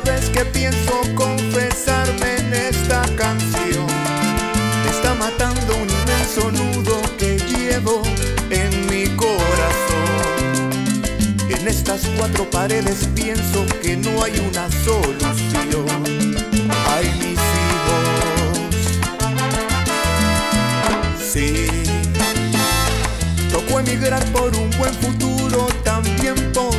que pienso confesarme en esta canción. Me está matando un inmenso nudo que llevo en mi corazón. En estas cuatro paredes pienso que no hay una solución. Ay, mis hijos. Sí. Tocó emigrar por un buen futuro, también por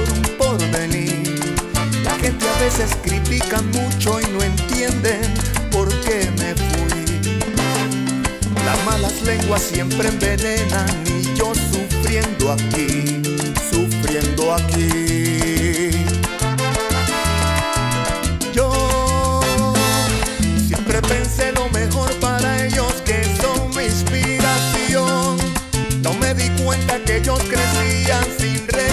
veces critican mucho y no entienden por qué me fui. Las malas lenguas siempre envenenan y yo sufriendo aquí, sufriendo aquí. Yo siempre pensé lo mejor para ellos que son mi inspiración. No me di cuenta que ellos crecían sin recibir